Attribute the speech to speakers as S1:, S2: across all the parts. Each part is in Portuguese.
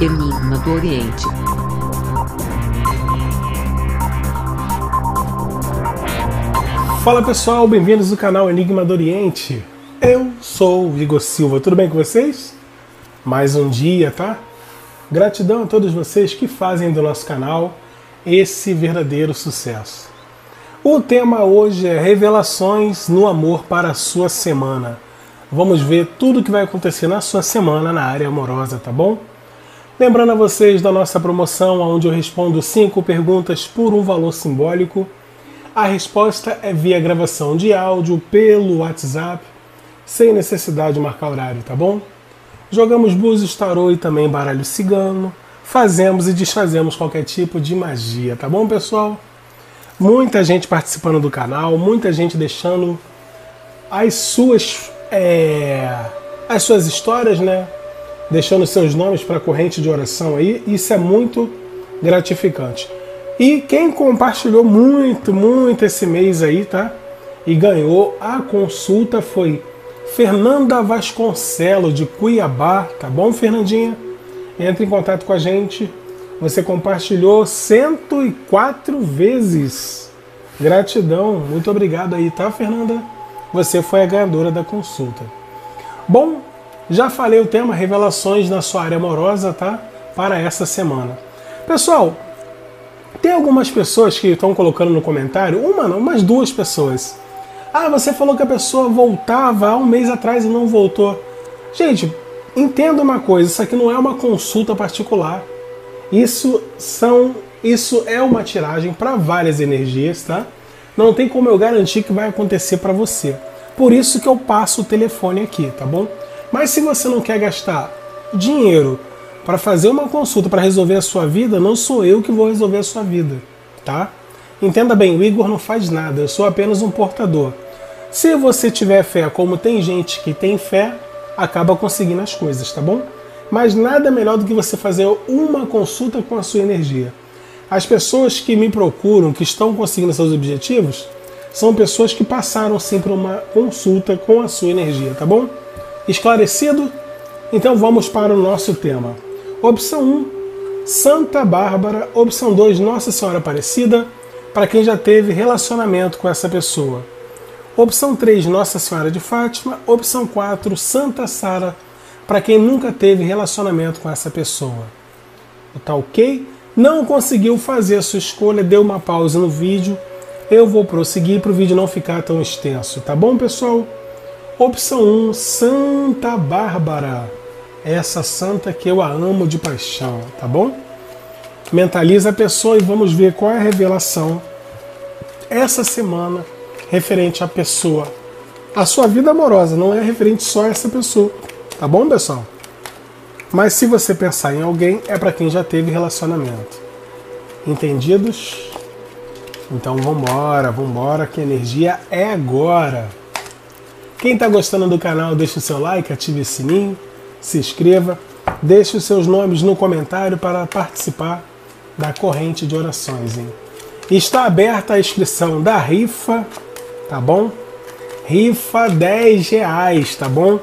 S1: Enigma do Oriente.
S2: Fala pessoal, bem-vindos ao canal Enigma do Oriente. Eu sou o Igor Silva, tudo bem com vocês? Mais um dia, tá? Gratidão a todos vocês que fazem do nosso canal esse verdadeiro sucesso. O tema hoje é revelações no amor para a sua semana. Vamos ver tudo o que vai acontecer na sua semana na área amorosa, tá bom? Lembrando a vocês da nossa promoção, onde eu respondo cinco perguntas por um valor simbólico. A resposta é via gravação de áudio pelo WhatsApp, sem necessidade de marcar horário, tá bom? Jogamos búzios, tarô e também baralho cigano. Fazemos e desfazemos qualquer tipo de magia, tá bom, pessoal? Muita gente participando do canal, muita gente deixando as suas é, as suas histórias, né? Deixando seus nomes para a corrente de oração aí. Isso é muito gratificante. E quem compartilhou muito, muito esse mês aí, tá? E ganhou a consulta foi Fernanda Vasconcelo de Cuiabá, tá bom, Fernandinha? Entre em contato com a gente. Você compartilhou 104 vezes. Gratidão, muito obrigado aí, tá, Fernanda? Você foi a ganhadora da consulta. Bom, já falei o tema revelações na sua área amorosa, tá? Para essa semana. Pessoal, tem algumas pessoas que estão colocando no comentário, uma não, umas duas pessoas. Ah, você falou que a pessoa voltava há um mês atrás e não voltou. Gente, entenda uma coisa, isso aqui não é uma consulta particular. Isso são, isso é uma tiragem para várias energias, tá? Não tem como eu garantir que vai acontecer para você. Por isso que eu passo o telefone aqui, tá bom? Mas se você não quer gastar dinheiro para fazer uma consulta para resolver a sua vida, não sou eu que vou resolver a sua vida, tá? Entenda bem, o Igor não faz nada, eu sou apenas um portador. Se você tiver fé, como tem gente que tem fé, acaba conseguindo as coisas, tá bom? Mas nada melhor do que você fazer uma consulta com a sua energia. As pessoas que me procuram, que estão conseguindo seus objetivos, são pessoas que passaram sim por uma consulta com a sua energia, tá bom? Esclarecido? Então vamos para o nosso tema. Opção 1, Santa Bárbara. Opção 2, Nossa Senhora Aparecida, para quem já teve relacionamento com essa pessoa. Opção 3, Nossa Senhora de Fátima. Opção 4, Santa Sara, para quem nunca teve relacionamento com essa pessoa. Tá ok? Não conseguiu fazer a sua escolha, deu uma pausa no vídeo. Eu vou prosseguir para o vídeo não ficar tão extenso, tá bom, pessoal? Opção 1, Santa Bárbara. Essa santa que eu a amo de paixão, tá bom? Mentaliza a pessoa e vamos ver qual é a revelação essa semana referente à pessoa. A sua vida amorosa não é referente só a essa pessoa, tá bom, pessoal? Mas se você pensar em alguém, é para quem já teve relacionamento. Entendidos? Então vambora, vambora, que a energia é agora. Quem está gostando do canal, deixa o seu like, ative o sininho, se inscreva, deixe os seus nomes no comentário para participar da corrente de orações. Hein? Está aberta a inscrição da rifa, tá bom? Rifa 10 reais, tá bom?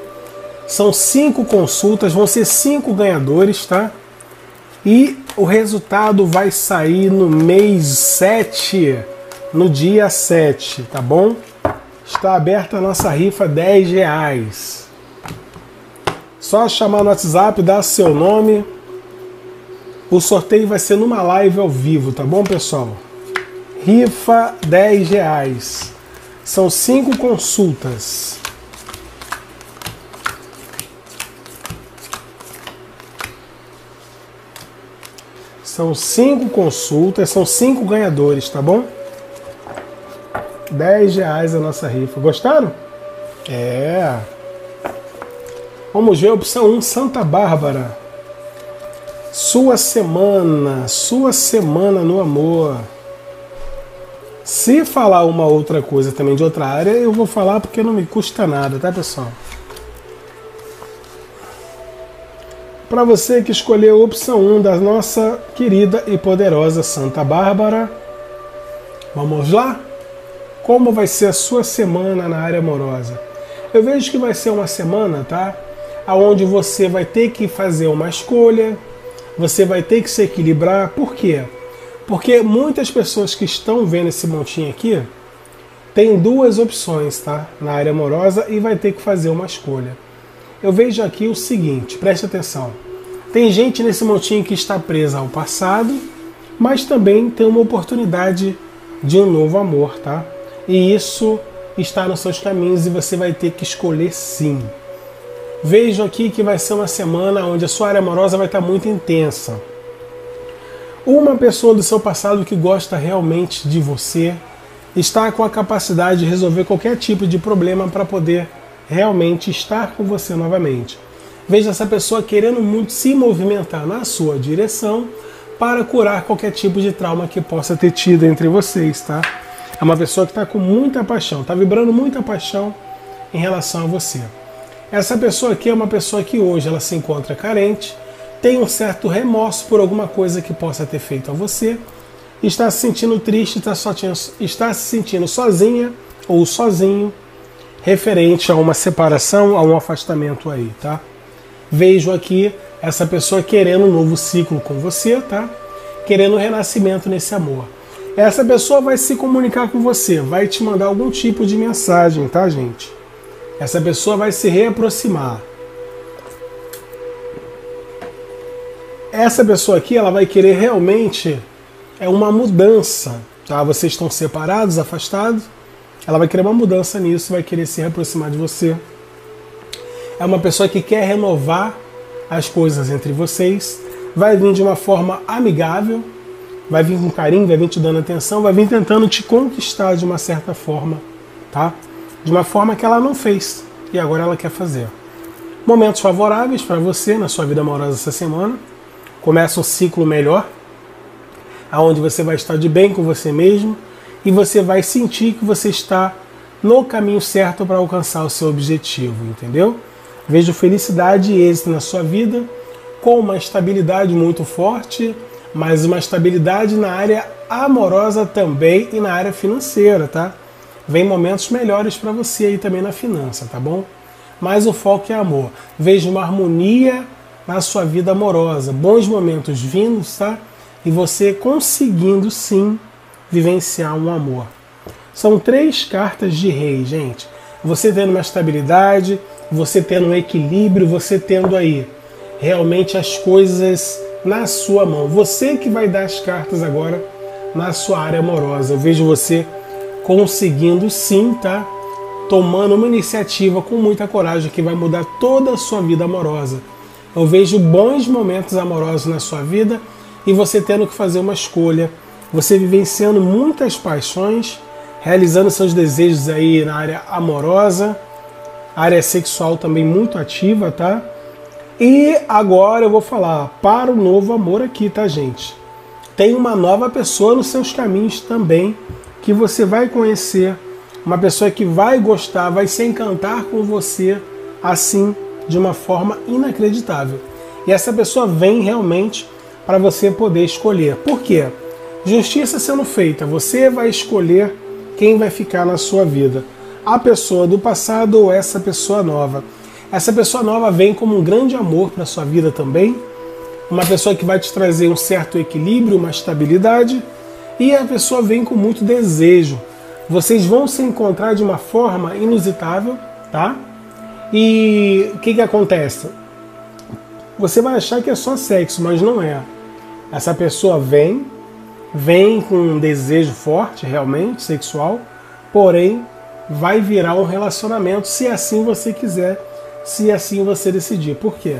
S2: São cinco consultas, vão ser cinco ganhadores, tá? E o resultado vai sair no mês 7, no dia 7, tá bom? Está aberta a nossa rifa 10 reais. Só chamar no WhatsApp, dar seu nome. O sorteio vai ser numa live ao vivo, tá bom, pessoal? Rifa 10 reais. São cinco consultas. São cinco consultas, são cinco ganhadores, tá bom? 10 reais a nossa rifa. Gostaram? É. Vamos ver a opção 1, Santa Bárbara. Sua semana, sua semana no amor. Se falar uma outra coisa também de outra área, eu vou falar porque não me custa nada, tá pessoal? Para você que escolheu a opção 1 da nossa querida e poderosa Santa Bárbara, vamos lá? Como vai ser a sua semana na área amorosa? Eu vejo que vai ser uma semana, tá? Aonde você vai ter que fazer uma escolha, você vai ter que se equilibrar. Por quê? Porque muitas pessoas que estão vendo esse montinho aqui tem duas opções, tá? Na área amorosa e vai ter que fazer uma escolha. Eu vejo aqui o seguinte, preste atenção. Tem gente nesse montinho que está presa ao passado, mas também tem uma oportunidade de um novo amor, tá? E isso está nos seus caminhos e você vai ter que escolher sim. Vejo aqui que vai ser uma semana onde a sua área amorosa vai estar muito intensa. Uma pessoa do seu passado que gosta realmente de você está com a capacidade de resolver qualquer tipo de problema para poder realmente estar com você novamente. Veja essa pessoa querendo muito se movimentar na sua direção para curar qualquer tipo de trauma que possa ter tido entre vocês, tá? É uma pessoa que está com muita paixão, está vibrando muita paixão em relação a você. Essa pessoa aqui é uma pessoa que hoje ela se encontra carente, tem um certo remorso por alguma coisa que possa ter feito a você, está se sentindo triste, está, está se sentindo sozinha ou sozinho, referente a uma separação, a um afastamento aí, tá? Vejo aqui essa pessoa querendo um novo ciclo com você, tá? Querendo um renascimento nesse amor. Essa pessoa vai se comunicar com você, vai te mandar algum tipo de mensagem, tá, gente? Essa pessoa vai se reaproximar. essa pessoa aqui ela vai querer realmente é uma mudança, tá? Vocês estão separados, afastados, ela vai querer uma mudança nisso, vai querer se reaproximar de você. É uma pessoa que quer renovar as coisas entre vocês, vai vir de uma forma amigável, vai vir com carinho, vai vir te dando atenção, vai vir tentando te conquistar de uma certa forma, tá? De uma forma que ela não fez e agora ela quer fazer. Momentos favoráveis para você na sua vida amorosa essa semana começa um ciclo melhor, aonde você vai estar de bem com você mesmo e você vai sentir que você está no caminho certo para alcançar o seu objetivo, entendeu? Vejo felicidade e êxito na sua vida com uma estabilidade muito forte, mas uma estabilidade na área amorosa também e na área financeira, tá? Vem momentos melhores para você aí também na finança, tá bom? Mas o foco é amor. Vejo uma harmonia na sua vida amorosa. Bons momentos vindos, tá? E você conseguindo sim vivenciar um amor. São três cartas de rei, gente. Você tendo uma estabilidade, você tendo um equilíbrio, você tendo aí realmente as coisas na sua mão. Você que vai dar as cartas agora na sua área amorosa. Eu vejo você conseguindo sim, tá? Tomando uma iniciativa com muita coragem que vai mudar toda a sua vida amorosa eu vejo bons momentos amorosos na sua vida e você tendo que fazer uma escolha, você vivenciando muitas paixões, realizando seus desejos aí na área amorosa, área sexual também muito ativa, tá? E agora eu vou falar para o novo amor aqui, tá, gente? Tem uma nova pessoa nos seus caminhos também que você vai conhecer, uma pessoa que vai gostar, vai se encantar com você assim de uma forma inacreditável. E essa pessoa vem realmente para você poder escolher. Por quê? Justiça sendo feita, você vai escolher quem vai ficar na sua vida. A pessoa do passado ou essa pessoa nova. Essa pessoa nova vem como um grande amor para sua vida também. Uma pessoa que vai te trazer um certo equilíbrio, uma estabilidade. E a pessoa vem com muito desejo. Vocês vão se encontrar de uma forma inusitável, tá? E o que, que acontece? Você vai achar que é só sexo, mas não é. Essa pessoa vem, vem com um desejo forte, realmente, sexual, porém vai virar um relacionamento se assim você quiser, se assim você decidir. Por quê?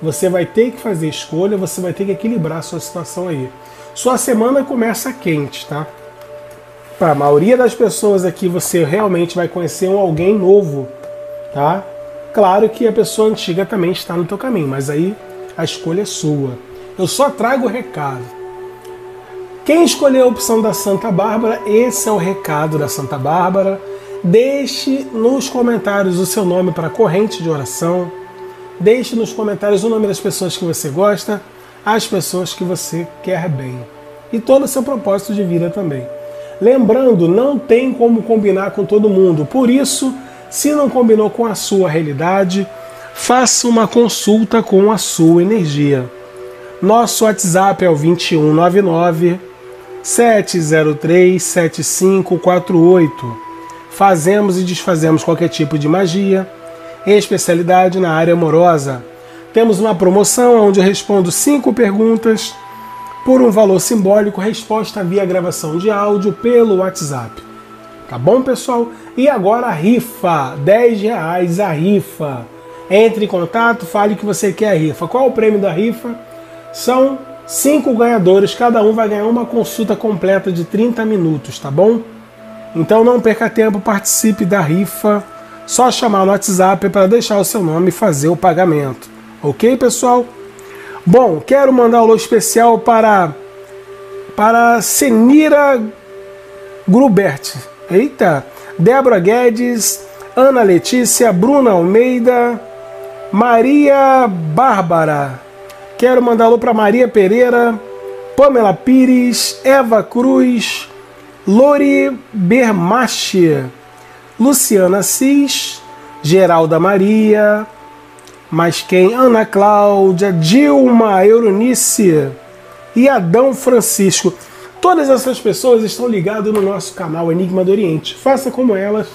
S2: Você vai ter que fazer escolha, você vai ter que equilibrar sua situação aí. Sua semana começa quente, tá? Para a maioria das pessoas aqui, você realmente vai conhecer um alguém novo tá? Claro que a pessoa antiga também está no teu caminho, mas aí a escolha é sua. Eu só trago o recado. Quem escolheu a opção da Santa Bárbara, esse é o recado da Santa Bárbara. Deixe nos comentários o seu nome para corrente de oração. Deixe nos comentários o nome das pessoas que você gosta, as pessoas que você quer bem. E todo o seu propósito de vida também. Lembrando, não tem como combinar com todo mundo. Por isso, se não combinou com a sua realidade, faça uma consulta com a sua energia. Nosso WhatsApp é o 2199 703 7548. Fazemos e desfazemos qualquer tipo de magia, especialidade na área amorosa. Temos uma promoção onde eu respondo cinco perguntas por um valor simbólico, resposta via gravação de áudio pelo WhatsApp. Tá bom, pessoal? E agora a rifa, 10 reais a rifa. Entre em contato, fale que você quer a rifa. Qual o prêmio da rifa? São cinco ganhadores, cada um vai ganhar uma consulta completa de 30 minutos, tá bom? Então não perca tempo, participe da rifa. Só chamar no WhatsApp para deixar o seu nome e fazer o pagamento. Ok, pessoal? Bom, quero mandar um alô especial para para Senira Grubert. Eita! Débora Guedes, Ana Letícia, Bruna Almeida, Maria Bárbara. Quero mandar alô para Maria Pereira, Pamela Pires, Eva Cruz, Lori Bermache, Luciana Cis, Geralda Maria, mas quem? Ana Cláudia, Dilma, Euronice e Adão Francisco. Todas essas pessoas estão ligadas no nosso canal Enigma do Oriente. Faça como elas,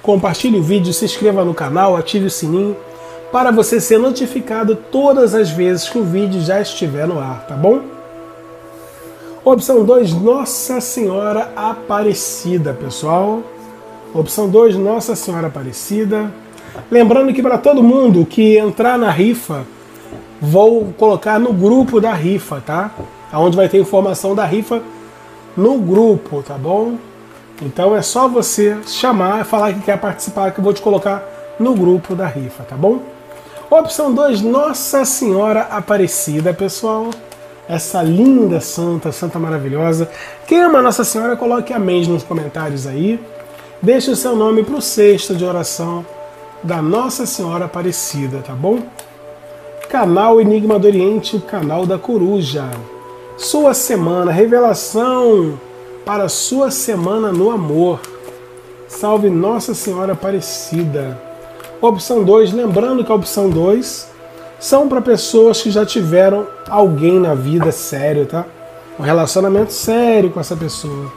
S2: compartilhe o vídeo, se inscreva no canal, ative o sininho para você ser notificado todas as vezes que o vídeo já estiver no ar, tá bom? Opção 2, Nossa Senhora Aparecida, pessoal. Opção 2, Nossa Senhora Aparecida. Lembrando que para todo mundo que entrar na rifa, vou colocar no grupo da rifa, tá? Onde vai ter informação da rifa no grupo, tá bom? Então é só você chamar, falar que quer participar, que eu vou te colocar no grupo da rifa, tá bom? Opção 2, Nossa Senhora Aparecida, pessoal. Essa linda santa, santa maravilhosa. Quem ama Nossa Senhora, coloque amém nos comentários aí. Deixe o seu nome para o sexto de oração da Nossa Senhora Aparecida, tá bom? Canal Enigma do Oriente, o canal da coruja. Sua semana, revelação para sua semana no amor. Salve Nossa Senhora Aparecida. Opção 2, lembrando que a opção 2 são para pessoas que já tiveram alguém na vida sério, tá? Um relacionamento sério com essa pessoa.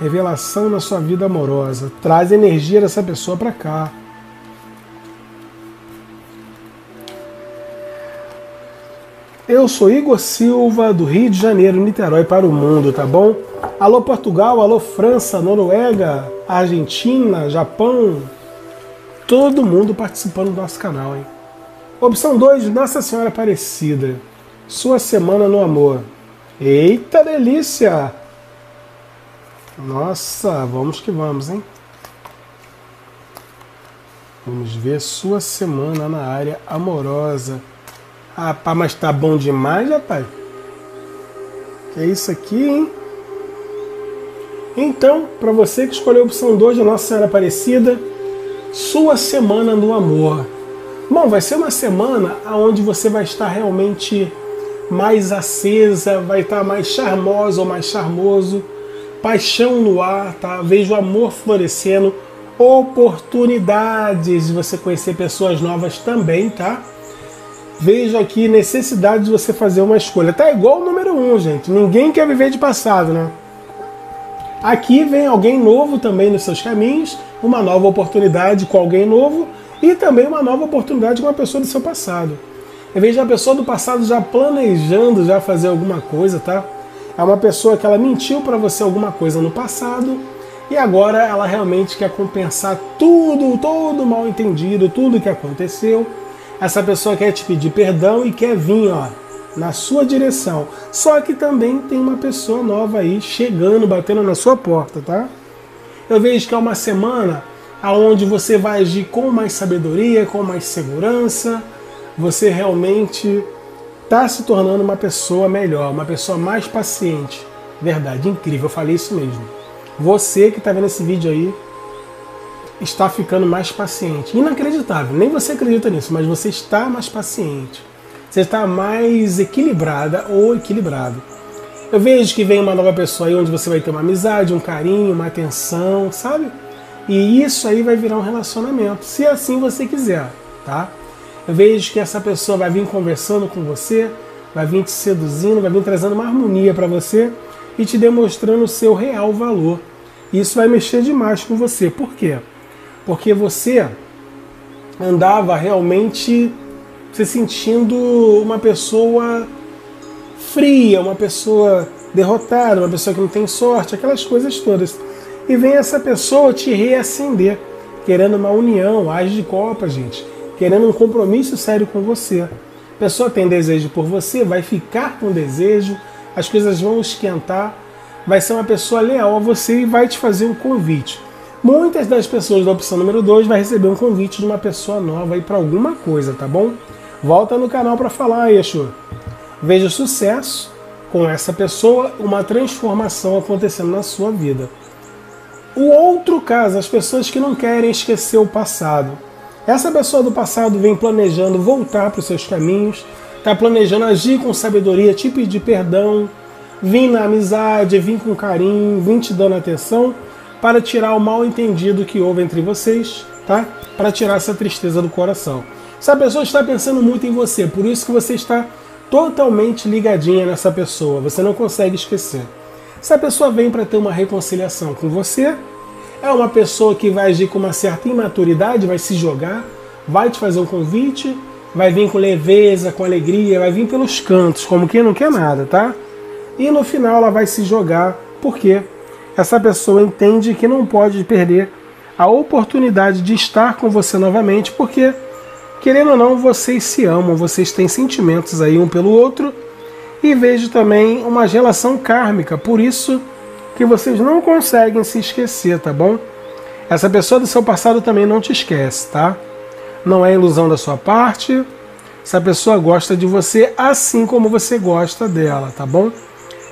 S2: Revelação na sua vida amorosa. Traz energia dessa pessoa para cá. Eu sou Igor Silva, do Rio de Janeiro, Niterói para o mundo, tá bom? Alô Portugal, alô França, Noruega, Argentina, Japão. Todo mundo participando do nosso canal, hein? Opção 2, Nossa Senhora Aparecida. Sua semana no amor. Eita delícia! Nossa, vamos que vamos, hein? Vamos ver sua semana na área amorosa. Rapaz, mas tá bom demais, rapaz. Que é isso aqui, hein? Então, para você que escolheu a opção 2 da Nossa Senhora Aparecida, sua semana no amor. Bom, vai ser uma semana onde você vai estar realmente mais acesa, vai estar mais charmosa ou mais charmoso paixão no ar, tá? Vejo amor florescendo, oportunidades de você conhecer pessoas novas também, tá? Vejo aqui necessidade de você fazer uma escolha. Tá igual o número um, gente. Ninguém quer viver de passado, né? Aqui vem alguém novo também nos seus caminhos, uma nova oportunidade com alguém novo e também uma nova oportunidade com uma pessoa do seu passado. Eu vejo a pessoa do passado já planejando já fazer alguma coisa, tá? É uma pessoa que ela mentiu para você alguma coisa no passado e agora ela realmente quer compensar tudo, todo mal entendido, tudo que aconteceu. Essa pessoa quer te pedir perdão e quer vir, ó, na sua direção. Só que também tem uma pessoa nova aí chegando, batendo na sua porta, tá? Eu vejo que é uma semana aonde você vai agir com mais sabedoria, com mais segurança. Você realmente está se tornando uma pessoa melhor, uma pessoa mais paciente. Verdade, incrível, eu falei isso mesmo. Você que está vendo esse vídeo aí está ficando mais paciente. Inacreditável, nem você acredita nisso, mas você está mais paciente. Você está mais equilibrada ou equilibrado. Eu vejo que vem uma nova pessoa aí onde você vai ter uma amizade, um carinho, uma atenção, sabe? E isso aí vai virar um relacionamento, se assim você quiser, tá? Eu vejo que essa pessoa vai vir conversando com você, vai vir te seduzindo, vai vir trazendo uma harmonia para você e te demonstrando o seu real valor. Isso vai mexer demais com você. Por quê? Porque você andava realmente se sentindo uma pessoa fria, uma pessoa derrotada, uma pessoa que não tem sorte, aquelas coisas todas. E vem essa pessoa te reacender, querendo uma união, age de copa, gente, querendo um compromisso sério com você. A pessoa tem desejo por você, vai ficar com desejo, as coisas vão esquentar, vai ser uma pessoa leal a você e vai te fazer um convite. Muitas das pessoas da opção número 2 vai receber um convite de uma pessoa nova aí para alguma coisa, tá bom? Volta no canal para falar, Yeshua. Veja sucesso com essa pessoa, uma transformação acontecendo na sua vida. O outro caso, as pessoas que não querem esquecer o passado. Essa pessoa do passado vem planejando voltar para os seus caminhos, está planejando agir com sabedoria, te pedir perdão, vir na amizade, vir com carinho, vir te dando atenção para tirar o mal entendido que houve entre vocês, tá? Para tirar essa tristeza do coração. Essa pessoa está pensando muito em você, por isso que você está totalmente ligadinha nessa pessoa, você não consegue esquecer. Essa pessoa vem para ter uma reconciliação com você, é uma pessoa que vai agir com uma certa imaturidade, vai se jogar, vai te fazer um convite, vai vir com leveza, com alegria, vai vir pelos cantos, como quem não quer nada, tá? E no final ela vai se jogar, porque essa pessoa entende que não pode perder a oportunidade de estar com você novamente, porque querendo ou não, vocês se amam, vocês têm sentimentos aí um pelo outro e vejo também uma relação kármica, por isso que vocês não conseguem se esquecer, tá bom? Essa pessoa do seu passado também não te esquece, tá? Não é ilusão da sua parte. Essa pessoa gosta de você assim como você gosta dela, tá bom?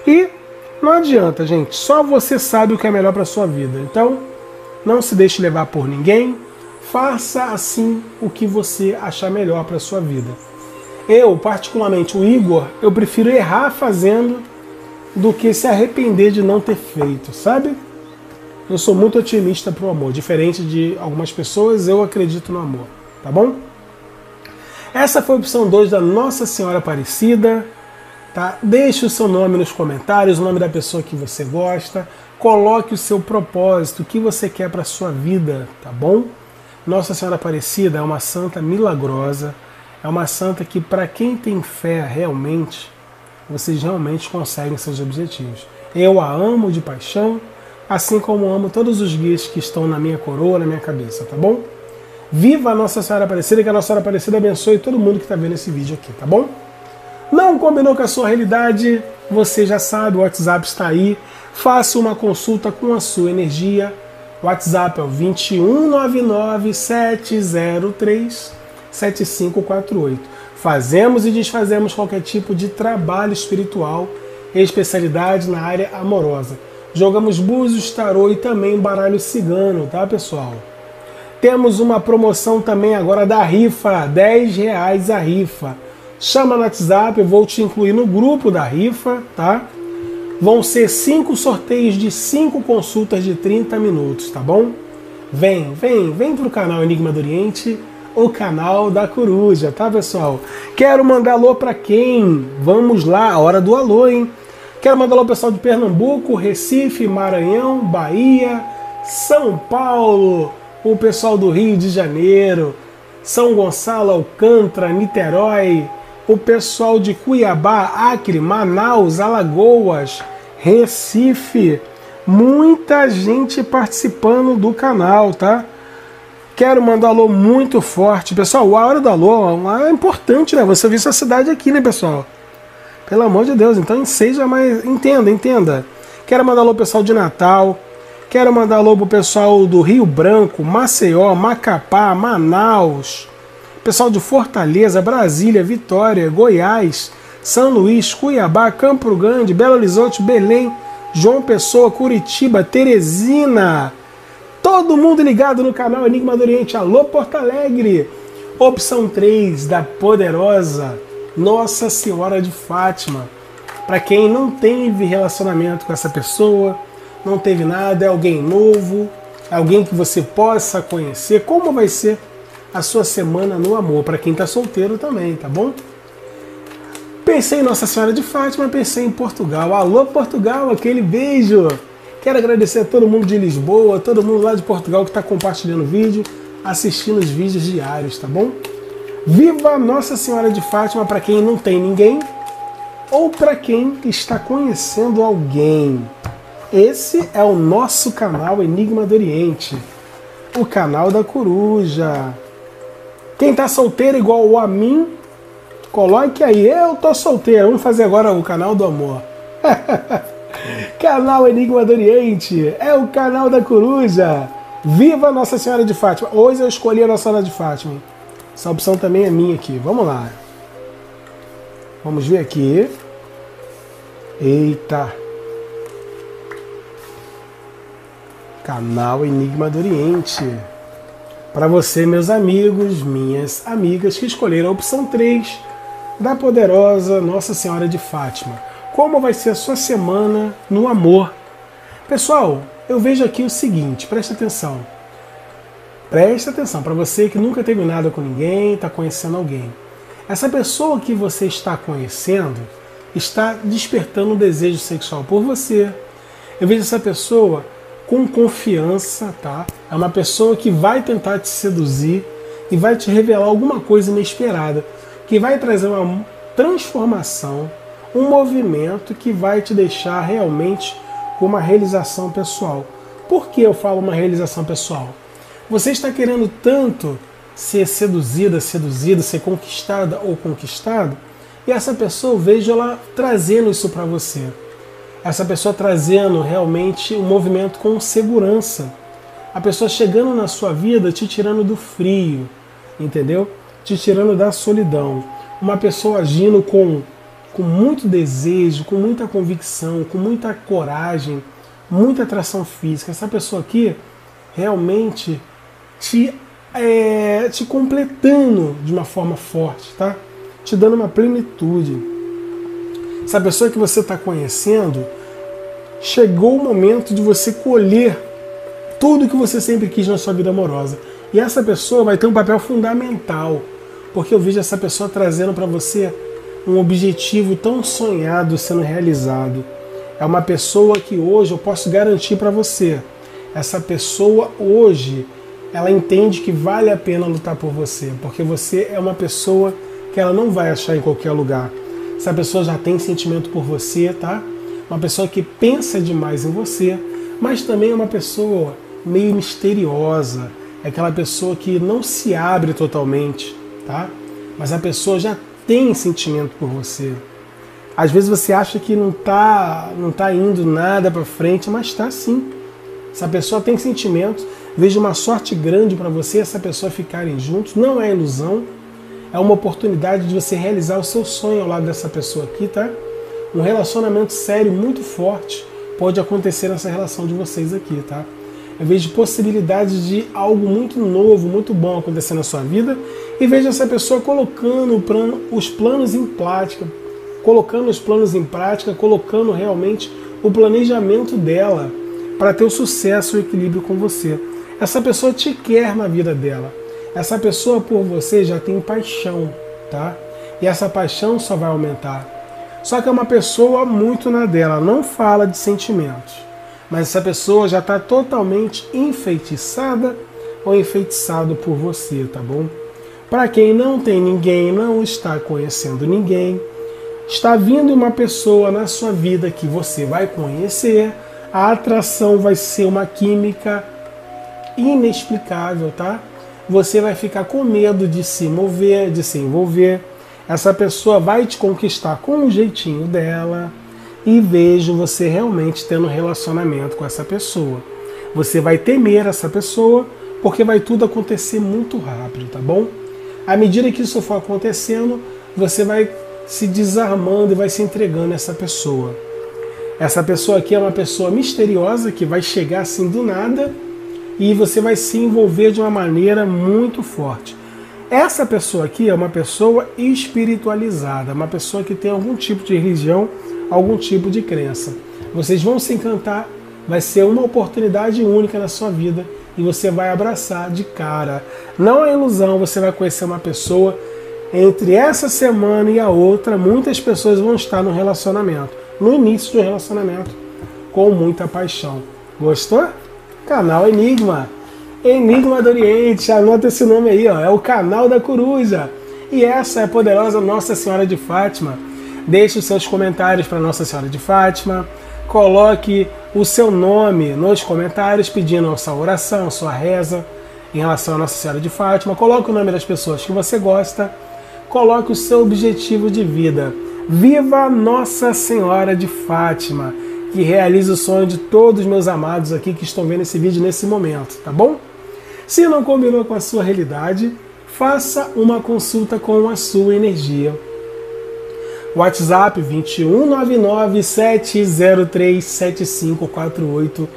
S2: E não adianta, gente, só você sabe o que é melhor para sua vida. Então, não se deixe levar por ninguém, faça assim o que você achar melhor para sua vida. Eu, particularmente o Igor, eu prefiro errar fazendo do que se arrepender de não ter feito, sabe? Eu sou muito otimista pro amor, diferente de algumas pessoas, eu acredito no amor, tá bom? Essa foi a opção 2 da Nossa Senhora Aparecida. Tá? Deixe o seu nome nos comentários, o nome da pessoa que você gosta. Coloque o seu propósito, o que você quer para sua vida, tá bom? Nossa Senhora Aparecida é uma santa milagrosa, é uma santa que, para quem tem fé realmente, vocês realmente conseguem seus objetivos. Eu a amo de paixão, assim como amo todos os guias que estão na minha coroa, na minha cabeça, tá bom? Viva a Nossa Senhora Aparecida que a Nossa Senhora Aparecida abençoe todo mundo que está vendo esse vídeo aqui, tá bom? Não combinou com a sua realidade? Você já sabe, o WhatsApp está aí. Faça uma consulta com a sua energia. WhatsApp é o 2199 703 7548. Fazemos e desfazemos qualquer tipo de trabalho espiritual especialidade na área amorosa. Jogamos búzios, tarô e também baralho cigano, tá pessoal? Temos uma promoção também agora da rifa, 10 reais a rifa. Chama no WhatsApp, eu vou te incluir no grupo da rifa, tá? Vão ser cinco sorteios de cinco consultas de 30 minutos, tá bom? Vem, vem, vem pro canal Enigma do Oriente, o canal da coruja, tá pessoal? Quero mandar alô para quem? Vamos lá, a hora do alô, hein? Quero mandar alô pessoal de Pernambuco, Recife, Maranhão, Bahia, São Paulo, o pessoal do Rio de Janeiro, São Gonçalo, Alcântara, Niterói, o pessoal de Cuiabá, Acre, Manaus, Alagoas, Recife, muita gente participando do canal, tá? Quero mandar um alô muito forte. Pessoal, a hora do alô é importante, né? Você ouvir sua cidade aqui, né, pessoal? Pelo amor de Deus, então seja mais. Entenda, entenda. Quero mandar alô pessoal de Natal. Quero mandar alô pro pessoal do Rio Branco, Maceió, Macapá, Manaus pessoal de Fortaleza, Brasília, Vitória, Goiás, São Luís, Cuiabá, Campo Grande, Belo Horizonte, Belém, João Pessoa, Curitiba, Teresina. Todo mundo ligado no canal Enigma do Oriente. Alô, Porto Alegre. Opção 3 da poderosa Nossa Senhora de Fátima. Para quem não teve relacionamento com essa pessoa, não teve nada, é alguém novo, alguém que você possa conhecer, como vai ser a sua semana no amor, para quem está solteiro também, tá bom? Pensei em Nossa Senhora de Fátima, pensei em Portugal. Alô, Portugal, aquele beijo! Quero agradecer a todo mundo de Lisboa, todo mundo lá de Portugal que está compartilhando o vídeo, assistindo os vídeos diários, tá bom? Viva Nossa Senhora de Fátima para quem não tem ninguém ou para quem está conhecendo alguém. Esse é o nosso canal Enigma do Oriente, o canal da coruja. Quem está solteiro igual a mim, coloque aí. Eu tô solteiro. Vamos fazer agora o canal do amor. canal Enigma do Oriente é o canal da coruja. Viva Nossa Senhora de Fátima. Hoje eu escolhi a Nossa Senhora de Fátima. Essa opção também é minha aqui. Vamos lá. Vamos ver aqui. Eita. Canal Enigma do Oriente. Para você, meus amigos, minhas amigas que escolheram a opção 3 da poderosa Nossa Senhora de Fátima. Como vai ser a sua semana no amor? Pessoal, eu vejo aqui o seguinte, preste atenção. Preste atenção, para você que nunca teve nada com ninguém, está conhecendo alguém. Essa pessoa que você está conhecendo está despertando um desejo sexual por você. Eu vejo essa pessoa com confiança, tá? É uma pessoa que vai tentar te seduzir e vai te revelar alguma coisa inesperada, que vai trazer uma transformação, um movimento que vai te deixar realmente com uma realização pessoal. Por que eu falo uma realização pessoal? Você está querendo tanto ser seduzida, seduzido, ser conquistada ou conquistado, e essa pessoa, vejo ela trazendo isso para você essa pessoa trazendo realmente um movimento com segurança. A pessoa chegando na sua vida te tirando do frio, entendeu? Te tirando da solidão. Uma pessoa agindo com, com muito desejo, com muita convicção, com muita coragem, muita atração física. Essa pessoa aqui realmente te, é, te completando de uma forma forte, tá? Te dando uma plenitude. Essa pessoa que você está conhecendo, chegou o momento de você colher tudo que você sempre quis na sua vida amorosa. E essa pessoa vai ter um papel fundamental, porque eu vejo essa pessoa trazendo para você um objetivo tão sonhado sendo realizado. É uma pessoa que hoje eu posso garantir para você. Essa pessoa hoje, ela entende que vale a pena lutar por você, porque você é uma pessoa que ela não vai achar em qualquer lugar. Essa pessoa já tem sentimento por você, tá? Uma pessoa que pensa demais em você, mas também é uma pessoa meio misteriosa, é aquela pessoa que não se abre totalmente, tá? Mas a pessoa já tem sentimento por você. Às vezes você acha que não tá, não tá indo nada para frente, mas está sim. Essa pessoa tem sentimentos, vejo uma sorte grande para você essa pessoa ficarem juntos, não é ilusão, é uma oportunidade de você realizar o seu sonho ao lado dessa pessoa aqui, tá? Um relacionamento sério, muito forte, pode acontecer nessa relação de vocês aqui, tá? Eu vejo possibilidades de algo muito novo, muito bom acontecer na sua vida e vejo essa pessoa colocando os planos em prática, colocando os planos em prática, colocando realmente o planejamento dela para ter o sucesso e o equilíbrio com você. Essa pessoa te quer na vida dela essa pessoa por você já tem paixão, tá? E essa paixão só vai aumentar. Só que é uma pessoa muito na dela, não fala de sentimentos. Mas essa pessoa já está totalmente enfeitiçada ou enfeitiçado por você, tá bom? Para quem não tem ninguém, não está conhecendo ninguém, está vindo uma pessoa na sua vida que você vai conhecer, a atração vai ser uma química inexplicável, tá? você vai ficar com medo de se mover, de se envolver. Essa pessoa vai te conquistar com o jeitinho dela e vejo você realmente tendo relacionamento com essa pessoa. Você vai temer essa pessoa porque vai tudo acontecer muito rápido, tá bom? À medida que isso for acontecendo, você vai se desarmando e vai se entregando a essa pessoa. Essa pessoa aqui é uma pessoa misteriosa que vai chegar assim do nada e você vai se envolver de uma maneira muito forte. Essa pessoa aqui é uma pessoa espiritualizada, uma pessoa que tem algum tipo de religião, algum tipo de crença. Vocês vão se encantar, vai ser uma oportunidade única na sua vida e você vai abraçar de cara. Não é ilusão, você vai conhecer uma pessoa. Entre essa semana e a outra, muitas pessoas vão estar no relacionamento, no início do relacionamento, com muita paixão. Gostou? Canal Enigma. Enigma do Oriente, anota esse nome aí, ó, é o canal da coruja. E essa é a poderosa Nossa Senhora de Fátima. Deixe os seus comentários para Nossa Senhora de Fátima. Coloque o seu nome nos comentários pedindo a sua oração, a sua reza em relação a Nossa Senhora de Fátima. Coloque o nome das pessoas que você gosta. Coloque o seu objetivo de vida. Viva Nossa Senhora de Fátima, que realize o sonho de todos os meus amados aqui que estão vendo esse vídeo nesse momento, tá bom? Se não combinou com a sua realidade, faça uma consulta com a sua energia. WhatsApp 21997037548.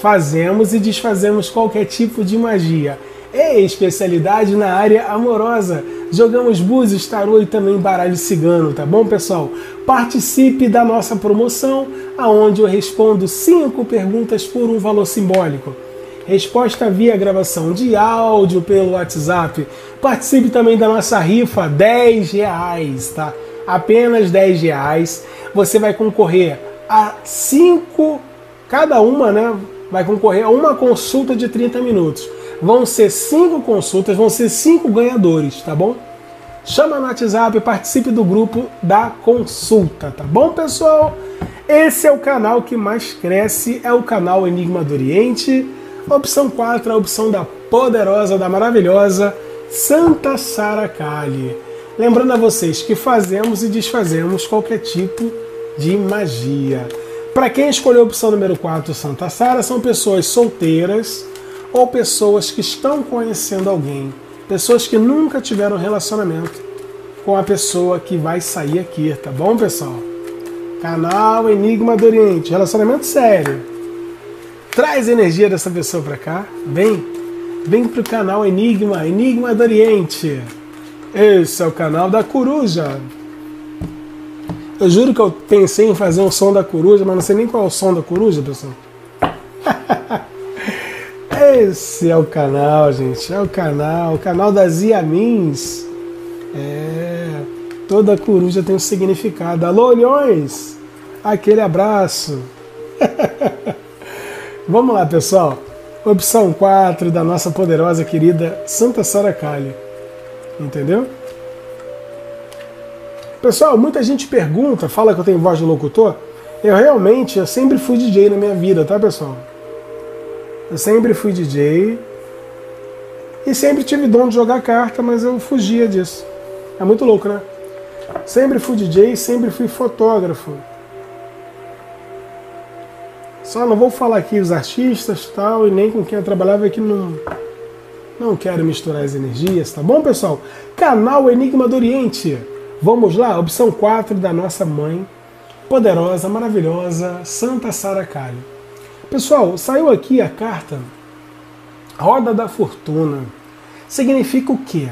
S2: Fazemos e desfazemos qualquer tipo de magia. É especialidade na área amorosa. Jogamos búzios, tarô e também baralho cigano, tá bom, pessoal? Participe da nossa promoção, aonde eu respondo cinco perguntas por um valor simbólico resposta via gravação de áudio pelo WhatsApp. Participe também da nossa rifa, 10 reais, tá? Apenas 10 reais. Você vai concorrer a 5, cada uma, né? Vai concorrer a uma consulta de 30 minutos. Vão ser cinco consultas, vão ser cinco ganhadores, tá bom? Chama no WhatsApp, participe do grupo da consulta, tá bom, pessoal? Esse é o canal que mais cresce, é o canal Enigma do Oriente. Opção 4, a opção da poderosa, da maravilhosa Santa Sara Kali. Lembrando a vocês que fazemos e desfazemos qualquer tipo de magia. Para quem escolheu a opção número 4, Santa Sara, são pessoas solteiras ou pessoas que estão conhecendo alguém, pessoas que nunca tiveram relacionamento com a pessoa que vai sair aqui, tá bom, pessoal? Canal Enigma do Oriente, relacionamento sério. Traz energia dessa pessoa para cá. Vem, vem pro canal Enigma, Enigma do Oriente. Esse é o canal da coruja. Eu juro que eu pensei em fazer um som da coruja, mas não sei nem qual é o som da coruja, pessoal. Esse é o canal, gente. É o canal, o canal das Iamins. É, toda coruja tem um significado. Alô, olhões! Aquele abraço. Vamos lá, pessoal. Opção 4 da nossa poderosa querida Santa Sara Kali. Entendeu? Pessoal, muita gente pergunta, fala que eu tenho voz de locutor. Eu realmente, eu sempre fui DJ na minha vida, tá, pessoal? Eu sempre fui DJ e sempre tive dom de jogar carta, mas eu fugia disso. É muito louco, né? Sempre fui DJ, sempre fui fotógrafo. Só não vou falar aqui os artistas tal, e nem com quem eu trabalhava que não, não quero misturar as energias, tá bom, pessoal? Canal Enigma do Oriente. Vamos lá, opção 4 da nossa mãe, poderosa, maravilhosa, Santa Sara Kali. Pessoal, saiu aqui a carta Roda da Fortuna. Significa o quê?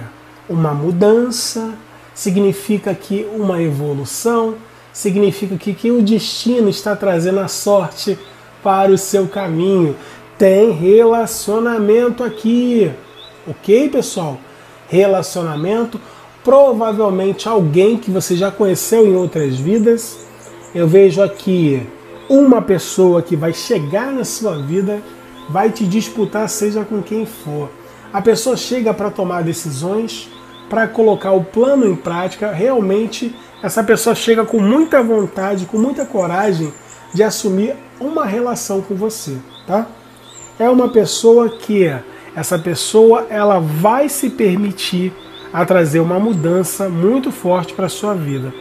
S2: Uma mudança, significa que uma evolução, significa que, que o destino está trazendo a sorte para o seu caminho. Tem relacionamento aqui. Ok, pessoal? Relacionamento, provavelmente alguém que você já conheceu em outras vidas. Eu vejo aqui uma pessoa que vai chegar na sua vida, vai te disputar, seja com quem for. A pessoa chega para tomar decisões, para colocar o plano em prática. Realmente, essa pessoa chega com muita vontade, com muita coragem de assumir uma relação com você, tá? É uma pessoa que essa pessoa ela vai se permitir a trazer uma mudança muito forte para sua vida.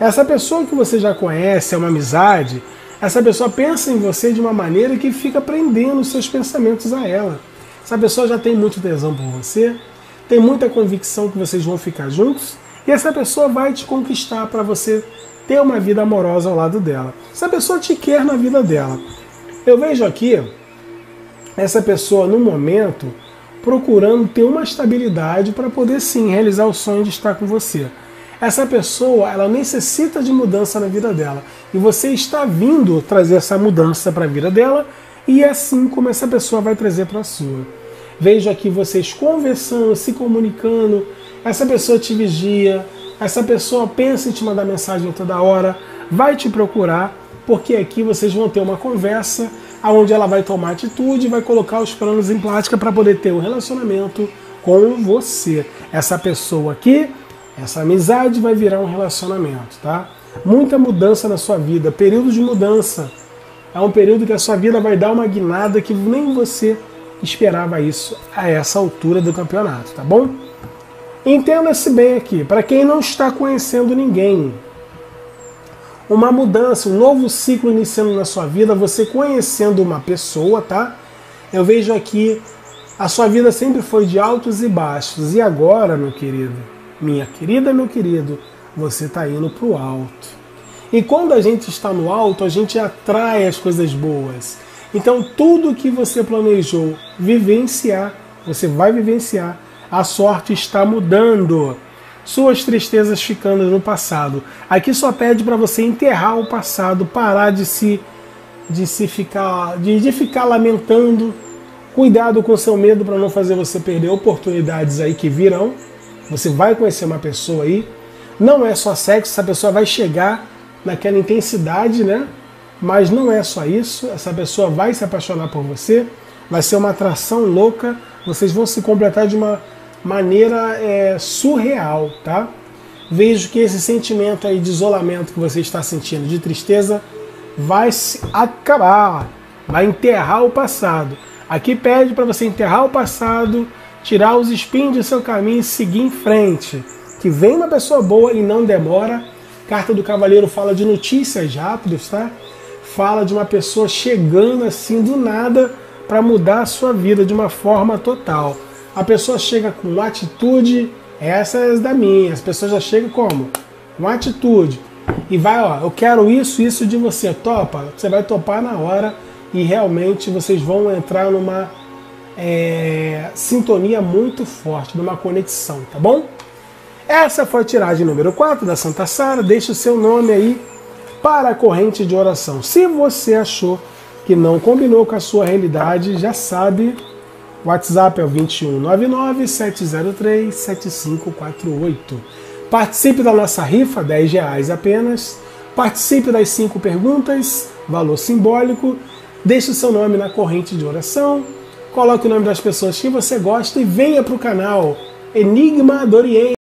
S2: Essa pessoa que você já conhece, é uma amizade, essa pessoa pensa em você de uma maneira que fica prendendo os seus pensamentos a ela. Essa pessoa já tem muito tesão por você, tem muita convicção que vocês vão ficar juntos, e essa pessoa vai te conquistar para você ter uma vida amorosa ao lado dela. Essa pessoa te quer na vida dela. Eu vejo aqui essa pessoa no momento procurando ter uma estabilidade para poder sim realizar o sonho de estar com você. Essa pessoa, ela necessita de mudança na vida dela. E você está vindo trazer essa mudança para a vida dela e é assim como essa pessoa vai trazer para a sua. Vejo aqui vocês conversando, se comunicando. Essa pessoa te vigia, essa pessoa pensa em te mandar mensagem toda hora, vai te procurar, porque aqui vocês vão ter uma conversa onde ela vai tomar atitude, vai colocar os planos em prática para poder ter um relacionamento com você. Essa pessoa aqui, essa amizade vai virar um relacionamento, tá? Muita mudança na sua vida, período de mudança. É um período que a sua vida vai dar uma guinada que nem você esperava isso a essa altura do campeonato, tá bom? Entenda-se bem aqui, para quem não está conhecendo ninguém, uma mudança, um novo ciclo iniciando na sua vida, você conhecendo uma pessoa, tá? Eu vejo aqui a sua vida sempre foi de altos e baixos, e agora, meu querido, minha querida, meu querido, você está indo para o alto. E quando a gente está no alto, a gente atrai as coisas boas. Então, tudo que você planejou vivenciar, você vai vivenciar. A sorte está mudando. Suas tristezas ficando no passado. Aqui só pede para você enterrar o passado, parar de se de se ficar de, de ficar lamentando. Cuidado com seu medo para não fazer você perder oportunidades aí que virão. Você vai conhecer uma pessoa aí. Não é só sexo, essa pessoa vai chegar naquela intensidade, né? Mas não é só isso, essa pessoa vai se apaixonar por você, vai ser uma atração louca, vocês vão se completar de uma maneira é, surreal, tá? Vejo que esse sentimento aí de isolamento que você está sentindo, de tristeza, vai se acabar, vai enterrar o passado. Aqui pede para você enterrar o passado, tirar os espinhos do seu caminho e seguir em frente. Que vem uma pessoa boa e não demora. Carta do Cavaleiro fala de notícias rápidas, tá? fala de uma pessoa chegando assim do nada para mudar a sua vida de uma forma total. A pessoa chega com atitude, essa é da minha. As pessoas já chegam como? Com atitude. E vai, ó, eu quero isso, isso de você. Topa? Você vai topar na hora e realmente vocês vão entrar numa é, sintonia muito forte, numa conexão, tá bom? Essa foi a tiragem número 4 da Santa Sara. Deixe o seu nome aí para a corrente de oração. Se você achou que não combinou com a sua realidade, já sabe, WhatsApp é o 2199-703-7548. Participe da nossa rifa, 10 reais apenas. Participe das cinco perguntas, valor simbólico. Deixe o seu nome na corrente de oração. Coloque o nome das pessoas que você gosta e venha para o canal Enigma do Oriente.